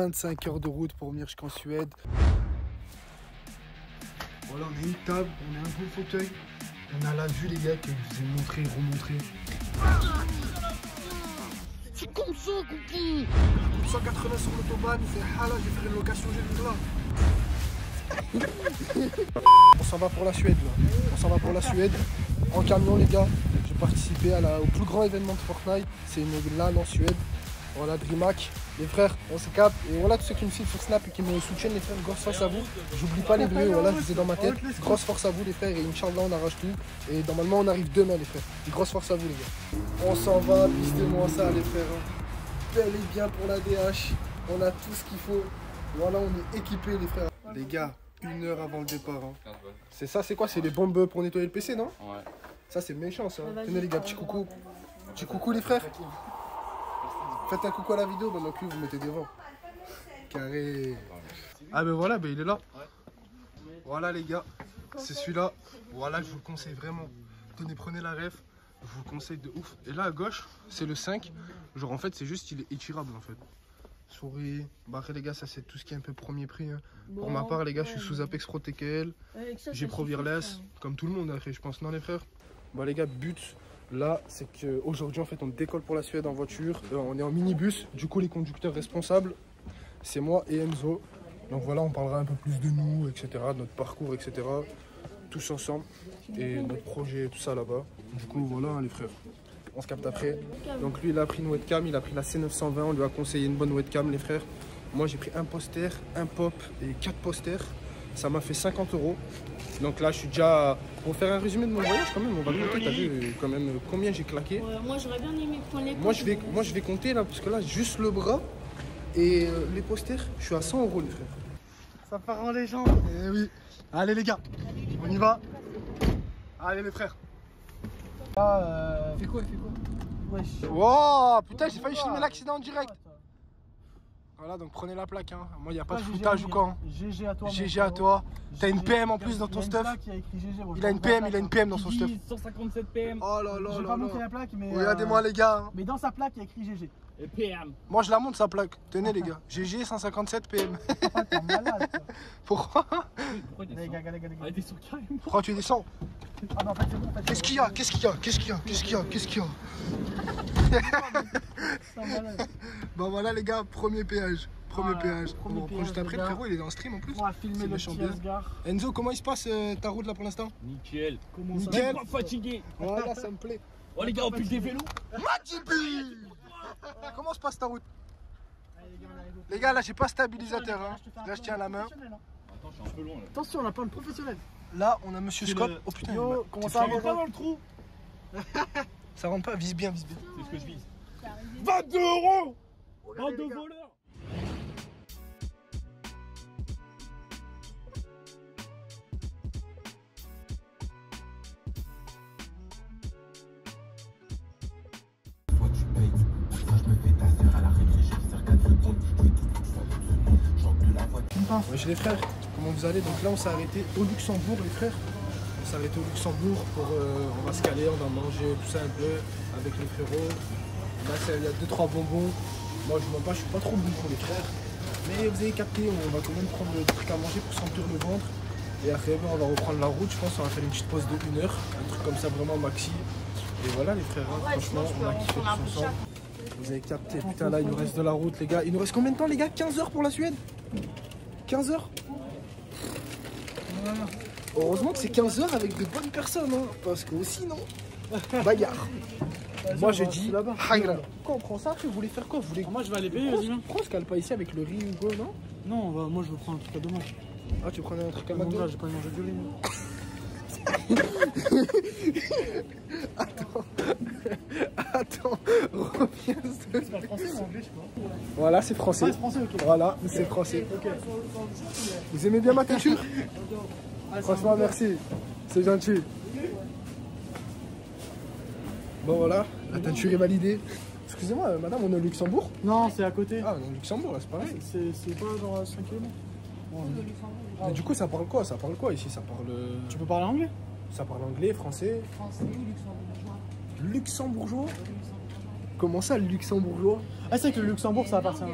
25 heures de route pour venir jusqu'en Suède. Voilà, on a une table, on a un bon fauteuil. On a la vue, les gars, que je vous ai montré, remontré. C'est comme ça, Coucou 180 sur l'autobahn, il fait hala, j'ai fait une location, j'ai vu là. On s'en va pour la Suède là. On s'en va pour la Suède. En camion les gars. J'ai participé à la- au plus grand événement de Fortnite. C'est une LAN en Suède. Voilà DreamHack. Les frères, on se capte. Et voilà tous ceux qui me suivent sur Snap et qui me soutiennent les frères, grosse force à vous. J'oublie pas les bleus, voilà, je vous ai dans ma tête. Grosse force à vous les frères et Inch'Allah on arrache tout. Et normalement on arrive demain les frères. Grosse force à vous les gars. On s'en va, pistez-moi ça les frères. hein. Bel et bien pour la DH. On a tout ce qu'il faut. Voilà, on est équipés les frères. Les gars, une heure avant le départ. hein. C'est ça, c'est quoi? C'est les bombes pour nettoyer le PC, non? Ouais. Ça, c'est méchant, ça. Tenez, les gars, petit coucou. Petit coucou, les frères. Faites un coucou à la vidéo pendant que vous mettez devant. Carré. Ah, ben voilà, ben il est là. Voilà, les gars. C'est celui-là. Voilà, je vous le conseille vraiment. Tenez, prenez la ref. Je vous le conseille de ouf. Et là, à gauche, c'est le 5. Genre, en fait, c'est juste, il est étirable, en fait. Souris. Bah, après, les gars, ça, c'est tout ce qui est un peu premier prix. hein. Pour ma part, les gars, je suis sous Apex Pro TKL. J'ai Pro Wireless, comme tout le monde après, je pense, non les frères? Bon les gars, but là, c'est qu'aujourd'hui en fait on décolle pour la Suède en voiture, Euh, on est en minibus, du coup les conducteurs responsables, c'est moi et Enzo. Donc voilà, on parlera un peu plus de nous, etc., de notre parcours, etc., tous ensemble, et notre projet, tout ça là-bas. Du coup voilà les frères, on se capte après. Donc lui il a pris une webcam, il a pris la C920, on lui a conseillé une bonne webcam les frères. Moi j'ai pris un poster, un pop et quatre posters. Ça m'a fait 50 euros. Donc là, je suis déjà. Pour faire un résumé de mon voyage, quand même, on va compter. T'as vu quand même combien j'ai claqué Ouais, moi j'aurais bien aimé prendre les moi je, vais, moi, je vais compter là, parce que là, juste le bras et euh, les posters, je suis à 100 euros, les frères. Ça part en légende. Eh oui. Allez, les gars, on y va. Allez, les frères. Ah, euh... Fais quoi, fais quoi? Wesh. Wow, putain, j'ai failli filmer l'accident en direct. Voilà, donc prenez la plaque. Hein. Moi, il n'y a pas de foutage ou quoi. hein. GG à toi. GG à toi. T'as une. PM en plus dans ton Il y a une stuff. a écrit GG, Il a une PM, il a une PM dans son stuff. dit 157 PM. Oh là là J'ai pas montré la plaque, mais. Regardez-moi euh, les gars. hein. Mais dans sa plaque, il y a écrit GG. Et PM. Moi je la montre sa plaque. Tenez les gars. GG 157 PM. Pourquoi Pourquoi tu descends? Ah Qu'est-ce qu'il y a? Qu'est-ce qu'il y a? Qu'est-ce qu'il y a? Qu'est-ce qu'il y a? Qu'est-ce qu'il y a? Bon. Bah voilà les gars, premier péage. Premier péage. premier On reprend péage, juste les après, gars. frérot, il est dans le stream en plus. On va filmer le méchant petit bien. Asgard. Enzo, comment il se passe euh, ta route là pour l'instant? Nickel. Comment ça Nickel. Pas fatigué. Voilà, ça me plaît. Oh les gars, on pile des vélos. Majibi Comment se passe ta route? Allez, les gars, là j'ai pas stabilisateur. Hein. Là je tiens la main. Attends, je suis un peu loin là. Attention, on a pas le professionnel. Là on a Monsieur le- Oh putain, Yo, il comment ça va, flingué. mon gars le trou. Ça rentre pas, vise bien, vise bien. C'est ce que je vise. c'est arrivé. 22 euros Regardez, Bande les de gars. voleurs Fois tu payes, fois je me fais tasser à la récré, j'ai faire 4 secondes, je vais tout toute seule dessus. J'entre de la voiture. Wesh les frères, comment vous allez? Donc là on s'est arrêté au Luxembourg les frères. On s'est arrêté au Luxembourg pour euh, on va se caler, on va manger tout ça un peu avec les frérots. Là il y a 2-3 bonbons. Moi je mens pas, je suis pas trop bon pour les frères. Mais vous avez capté, on va quand même prendre le truc à manger pour sentir le ventre. Et après ben, on va reprendre la route, je pense on va faire une petite pause de 1 heure, un truc comme ça vraiment maxi. Et voilà les frères, hein, Ouais, franchement on a kiffé tous ensemble. Vous avez capté, putain là il nous reste de la route les gars. Il nous reste combien de temps les gars? 15 heures pour la Suède? 15 heures? Heureusement que c'est 15 heures avec de bonnes personnes, hein, parce que sinon, bagarre. Moi je dis. Hagra. Quand on prend ça, après, vous voulez faire quoi Vous voulez Moi, je vais aller payer, se cale pas ici avec le riz ou quoi, non Non, on va- moi, je veux prendre un truc à demain. Ah, tu prenais un truc à gars, j'ai pas mangé du riz. moi. Attends, reviens. C'est pas français ou anglais, je sais pas. Voilà, c'est français. Ah, c'est français, ok. Voilà, c'est français. Vous aimez bien ma teinture Ah, Franchement, merci. C'est gentil. Bon, voilà, la teinture est validée. Excusez-moi, euh, madame, on est au Luxembourg Non, c'est à côté. Ah, on est au Luxembourg, là, c'est pareil. C'est c'est pas genre à 5 km. Mais du coup, ça parle quoi? Ça parle quoi ici? Ça parle. euh, Tu peux parler anglais? Ça parle anglais, français, Français ou luxembourgeois? Luxembourgeois? Comment ça, le luxembourgeois? Ah, c'est vrai que le Luxembourg, ça appartient.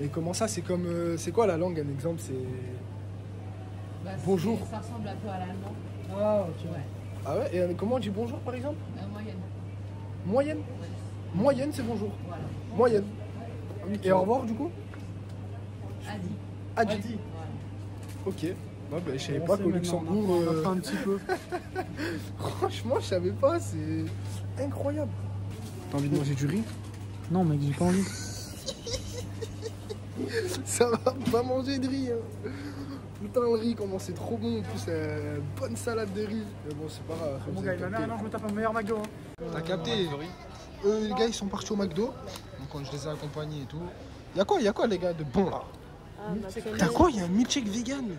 Mais comment ça C'est comme. euh, c'est quoi la langue Un exemple, c'est. Bah, c'est- Bonjour. Ça ressemble un peu à l'allemand. Ah, ok. Ouais. Ah ouais? Et comment on dit bonjour par exemple? La moyenne. Moyenne c'est bonjour. Voilà. Moyenne. Et au revoir du coup Adi. Adi. Adi. Voilà. Ok. Ouais, bah, je savais pas qu'au Luxembourg. on euh, un petit peu. Franchement, je savais pas, c'est incroyable. T'as envie de manger du riz? Non, mec, j'ai pas envie. Ça va pas manger de riz. Hein. Putain, le riz, comment c'est trop bon. En plus, euh, bonne salade de riz. Mais bon, c'est pas grave. Mon vous gars, ma mère, non, je me tape un meilleur McDo. Hein. T'as capté Eux, les gars, ils sont partis au McDo. Donc, quand je les ai accompagnés et tout. Y'a quoi, y'a quoi, les gars, de bon là T'as quoi Y'a un milkshake vegan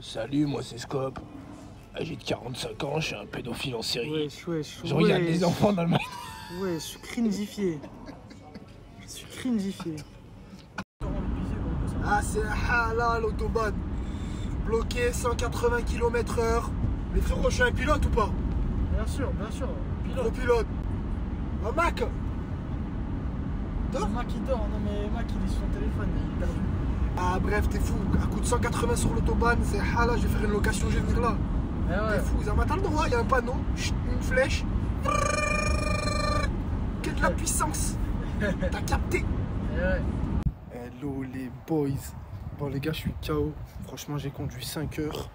Salut, moi c'est Scope. Ah, J'ai 45 ans, je suis un pédophile en série. Wesh, wesh. Je regarde wesh. les enfants dans le Allemagne. Ouais, je suis cringifié. Je suis cringifié. Ah, c'est halal l'autobahn. Bloqué 180 km/h. Les frérots, je suis un pilote ou pas? Bien sûr, bien sûr. Gros pilote. Un Mac Mac il dort, non mais Mac il est sur son téléphone, il est perdu. Ah, bref, t'es fou. À coup de 180 sur l'autobahn, c'est halal, je vais faire une location, je vais venir là. Eh T'es fou, Zama, t'as le droit, il y a un panneau, une flèche. Que de la puissance. T'as capté Eh ouais. Hello les boys. Bon les gars, je suis KO. Franchement, j'ai conduit 5 heures.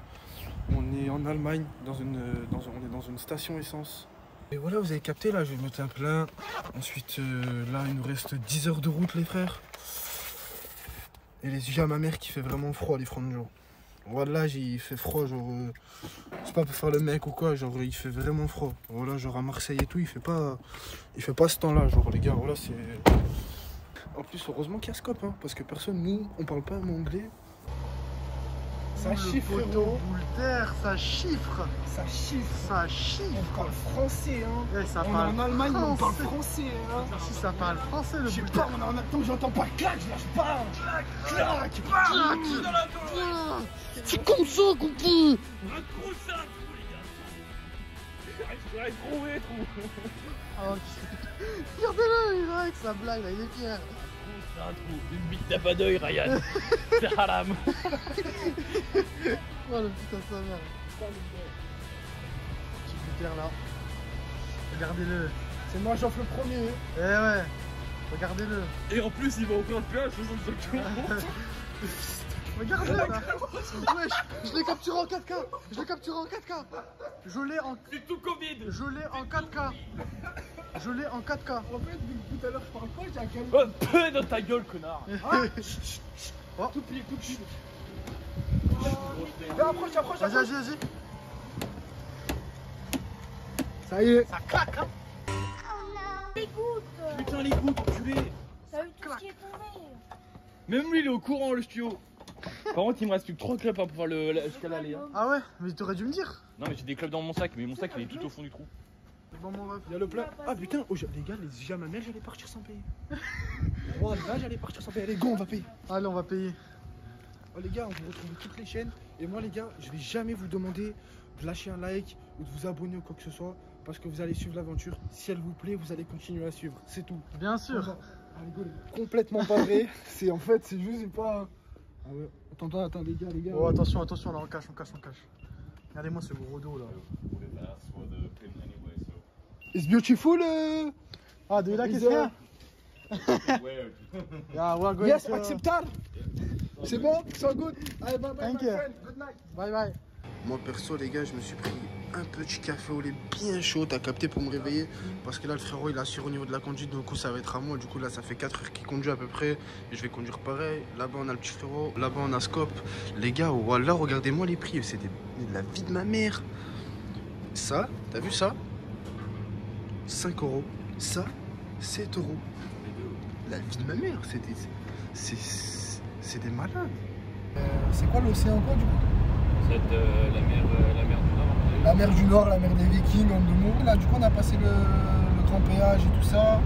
On est en Allemagne, dans une, dans, on est dans une station essence. Et voilà, vous avez capté là, je vais mettre un plein. Ensuite, euh, là, il nous reste 10 heures de route, les frères. Et les yeux à ma mère qui fait vraiment froid les franges. Voilà, il fait froid, genre. euh, c'est pas pour faire le mec ou quoi, genre il fait vraiment froid. Voilà, genre à Marseille et tout, il fait pas. Il fait pas ce temps-là, genre les gars, voilà, c'est. En plus, heureusement qu'il y a Scope, hein, parce que personne, nous, on parle pas un anglais. Ça chiffre, d'air, ça chiffre. Ça chiffre. Ça On chiffre. parle français, hein. Eh, ça on parle en Allemagne, mais on parle français. français, hein. Si ça parle français le Je sais pas, on j'entends pas clac, je lâche pas. Clac, clac, C'est comme ça qu'on peut J'aurais trouvé, trou. Ah, ok. Regardez-le, il est avec sa blague là, il est fier. C'est un trou. Une bite n'a pas d'œil, Ryan. C'est haram. Oh le putain de sa mère. D'air là. Regardez-le. C'est moi, j'offre le premier. Eh ouais. Regardez-le. Et en plus, il va ouvrir le péage 65 euros. Regardez là Wesh, je l'ai capturé en 4K Je l'ai capturé en 4K Je l'ai en... C'est tout Covid. Je l'ai en 4K Je l'ai en 4K En fait, vu que tout à l'heure, je parle pas, j'ai un calme. Oh, peu dans ta gueule, connard. Tout pied, tout pied. Viens, approche, approche, Vas-y, approche. vas-y, vas-y Ça y est. Ça claque hein Putain, les gouttes, enculé. T'as vu tout ce qui est tombé Même lui, il est au courant, le studio. Par contre, il me reste plus que 3 clubs hein, pour faire le, la- jusqu'à l'aller. hein. Ah ouais Mais t'aurais dû me dire Non, mais j'ai des clubs dans mon sac, mais mon sac, il est tout au fond du trou. Bon, mon ref. Il y a le plat. Ah putain, oh, les gars, les mère, j'allais partir sans payer. Voilà, j'allais partir sans payer. Allez, go, on va payer. Allez, on va payer. Oh, les gars, on vous retrouve toutes les chaînes. Et moi, les gars, je vais jamais vous demander de lâcher un like ou de vous abonner ou quoi que ce soit. Parce que vous allez suivre l'aventure. Si elle vous plaît, vous allez continuer à suivre. C'est tout. Bien sûr Ah, les gars, complètement pas vrai. C'est en fait, c'est juste, pas. Ah ouais. Attends, attends, attends, les gars, les gars. Oh, attention, attention, là, on cache, on cache, on cache. Regardez-moi ce gros dos là. It's beautiful. uh, Ah, de là, Is qu'est-ce there- qu'il y a Yeah, we're going Yes, to- acceptable. C'est bon, so good. Allez, bye bye, Thank my you. friend. Good night. Bye bye. Moi perso les gars je me suis pris un petit café au lait bien chaud, t'as capté pour me réveiller parce que là le frérot il assure au niveau de la conduite donc du coup ça va être à moi du coup là ça fait 4 heures qu'il conduit à peu près et je vais conduire pareil là-bas on a le petit frérot là-bas on a Scope les gars voilà regardez-moi les prix c'est des- de la vie de ma mère ça t'as vu ça? 5 euros ça 7 euros la vie de ma mère c'est des c'est c'est des malades c'est quoi l'océan quoi du coup? C'est la, mer, la mer du Nord. La mer du Nord, la mer des Vikings, en deux mots. Là, du coup, on a passé le, le grand péage et tout ça.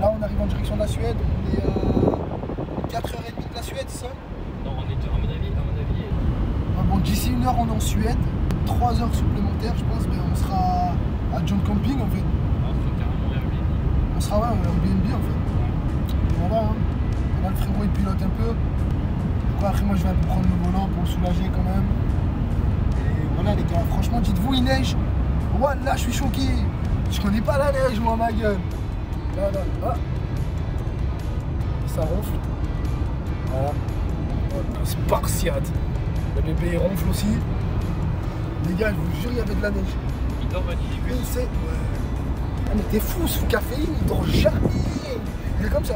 Là, on arrive en direction de la Suède. On est à 4h30 de la Suède, ça? Non, on est à mon avis, à mon avis. Ah Bon, d'ici une heure, on est en Suède. 3 heures supplémentaires, je pense, mais on sera à John Camping en fait. On. On ouais, au Airbnb en fait. Voilà. Hein. Là, le frérot, il pilote un peu. Quoi, après, moi, je vais un peu prendre le volant pour le soulager quand même. Et voilà, les gars, franchement, dites-vous, il neige. Voilà, je suis choqué. Je connais pas la neige, moi, ma gueule. Là, là, là. Ça ronfle. Voilà. Spartiate. Le bébé, il ronfle aussi. Les gars, je vous jure, il y avait de la neige. Il dort, il est. Ouais. Mais t'es fou, ce caféine, il dort jamais. Il est comme ça.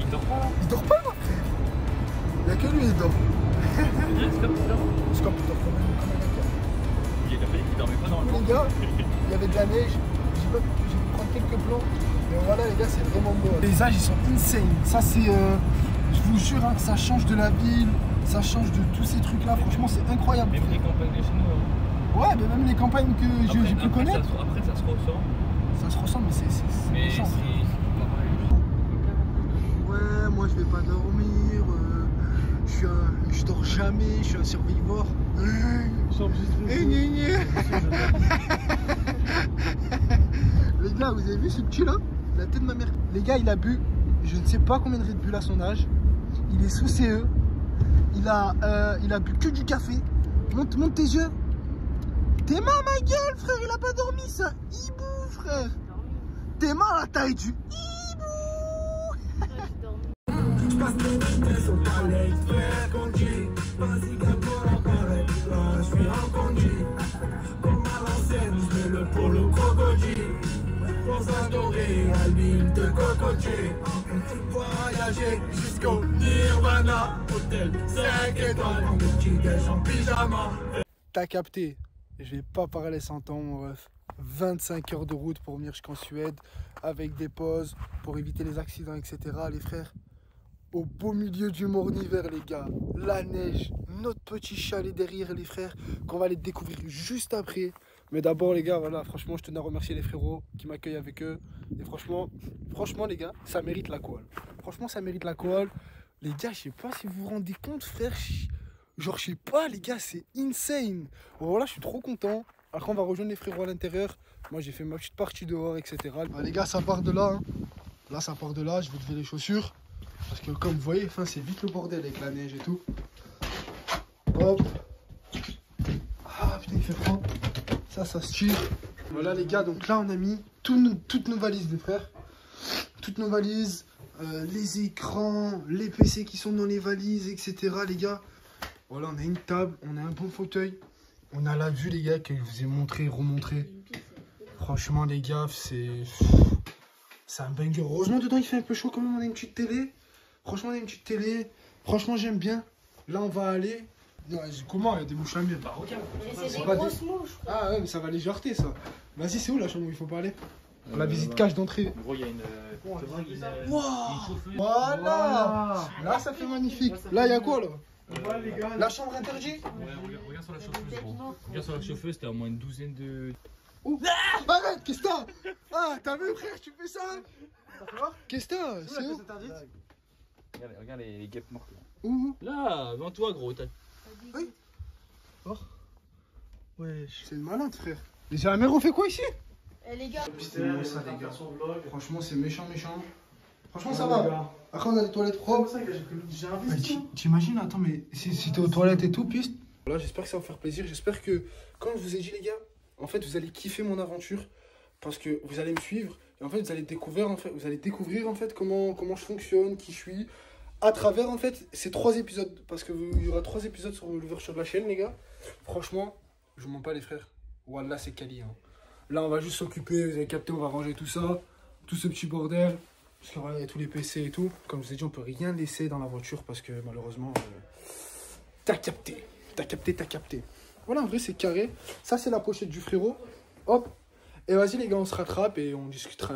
Il dort pas là. Il dort pas, frère. Il y a que lui, il dort. Il. C'est comme il dort comme un gars. Il a fallu qu'il dormait pas dans le Les gars, il y avait de la neige. J'ai pas- pu prendre quelques plans. Mais voilà, les gars, c'est vraiment beau. Les paysages, ils sont insane. Ça, c'est. euh, je vous jure, hein, ça change de la ville. Ça change de tous ces trucs-là. Franchement, c'est incroyable. Même les campagnes de chez nous. Ouais, mais même les campagnes que j'ai Après- j'ai pu après, connaître, ça se- Après, ça se ressent. ça se ressemble, mais c'est- c'est c'est Mais méchant. c'est pas pareil. Ouais, moi je vais pas dormir. euh, je, suis un, je dors jamais, je suis un survivor. Eh, gna, gna. Les gars, vous avez vu ce petit là? La tête de ma mère. Les gars, il a bu, je ne sais pas combien de Red Bull à son âge. Il est sous CE. Il a, euh, il a bu que du café. Monte, monte tes yeux. T'es main ma gueule, frère. Il a pas dormi, c'est un hibou, frère. À la taille du hibou. T'as capté. Je vais pas parler sans temps, mon ref. 25 heures de route pour venir jusqu'en Suède, avec des pauses, pour éviter les accidents, etc. Les frères, au beau milieu du morne-hiver, les gars. La neige, notre petit chalet derrière, les frères, qu'on va aller découvrir juste après. Mais d'abord, les gars, voilà, franchement, je tenais à remercier les frérots qui m'accueillent avec eux. Et franchement, franchement, les gars, ça mérite la colle. Franchement, ça mérite la colle. Les gars, je sais pas si vous vous rendez compte, frère. Genre, je sais pas, les gars, c'est insane. Voilà, je suis trop content. Après, on va rejoindre les frérots à l'intérieur. Moi, j'ai fait ma petite partie dehors, etc. Les gars, ça part de là. hein. Là, ça part de là. Je vais lever les chaussures. Parce que, comme vous voyez, c'est vite le bordel avec la neige et tout. Hop. Ah, putain, il fait froid. Ça, ça se tire. Voilà, les gars, donc là, on a mis toutes nos valises, les frères. Toutes nos valises. euh, les écrans, les PC qui sont dans les valises, etc. Les gars, voilà, on a une table, on a un bon fauteuil. On a la vue, les gars, que je vous ai montré, remontré. Franchement, les gars, c'est. C'est un banger. Heureusement, dedans, il fait un peu chaud quand même. On a une petite télé. Franchement, on a une petite télé. Franchement, j'aime bien. Là, on va aller. Non, comment Il y a des mouches à miel. Bah, regarde. C'est des pas grosses mouches. Ah ouais, mais ça va légèreté, ça. Vas-y, c'est où la chambre où il faut pas aller La visite cache d'entrée. En gros, il y a une. euh, Wow une chauffeuse. Voilà Là, ça fait magnifique. Là, il y a quoi, là La chambre interdite Ouais, regarde, regarde sur la chauffeuse, gros. Regarde sur la chauffeuse, t'as au moins une douzaine de. Oh. Arrête, qu'est-ce que t'as Ah, t'as vu, frère, tu fais ça Qu'est-ce que t'as C'est où Regarde, regarde les, les guêpes mortes là. Où Là, devant toi, gros. t'as- Wesh, c'est une malade, frère. Mais la mère, on fait quoi ici Eh les gars, C'était ça, les gars. Franchement, c'est méchant, méchant. Franchement, ça va. Après, on a les toilettes propres. Mais ti- T'imagines, attends, mais si, si t'es aux toilettes et tout, piste. Voilà, j'espère que ça va vous faire plaisir. J'espère que, comme je vous ai dit, les gars, en fait, vous allez kiffer mon aventure. Parce que vous allez me suivre. Et en fait, vous allez découvrir, en fait, vous allez découvrir, en fait, comment, comment je fonctionne, qui je suis. À travers, en fait, ces trois épisodes. Parce qu'il y aura trois épisodes sur l'ouverture de la chaîne, les gars. Franchement, je vous mens pas, les frères. Wallah, c'est quali. Hein. Là, on va juste s'occuper. Vous avez capté, on va ranger tout ça. Tout ce petit bordel. Parce que il y a tous les PC et tout. Comme je vous ai dit, on peut rien laisser dans la voiture parce que malheureusement, euh, t'as capté. T'as capté, t'as capté. Voilà, en vrai, c'est carré. Ça, c'est la pochette du frérot. Hop. Et vas-y, les gars, on se rattrape et on discutera